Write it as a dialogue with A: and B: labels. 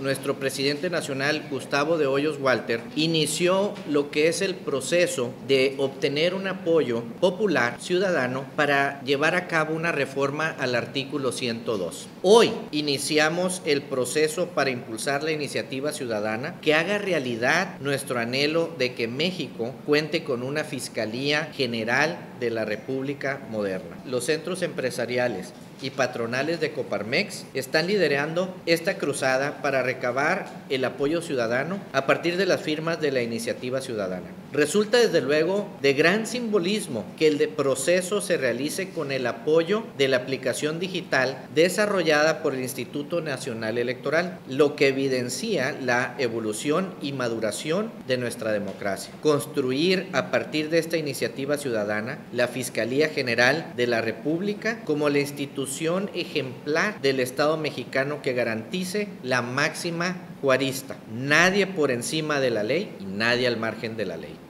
A: nuestro presidente nacional, Gustavo de Hoyos Walter, inició lo que es el proceso de obtener un apoyo popular, ciudadano, para llevar a cabo una reforma al artículo 102. Hoy iniciamos el proceso para impulsar la iniciativa ciudadana que haga realidad nuestro anhelo de que México cuente con una Fiscalía General de la República Moderna. Los centros empresariales y patronales de Coparmex están liderando esta cruzada para recabar el apoyo ciudadano a partir de las firmas de la iniciativa ciudadana. Resulta desde luego de gran simbolismo que el proceso se realice con el apoyo de la aplicación digital desarrollada por el Instituto Nacional Electoral, lo que evidencia la evolución y maduración de nuestra democracia. Construir a partir de esta iniciativa ciudadana la Fiscalía General de la República como la institución ejemplar del Estado mexicano que garantice la máxima juarista. Nadie por encima de la ley y nadie al margen de la ley.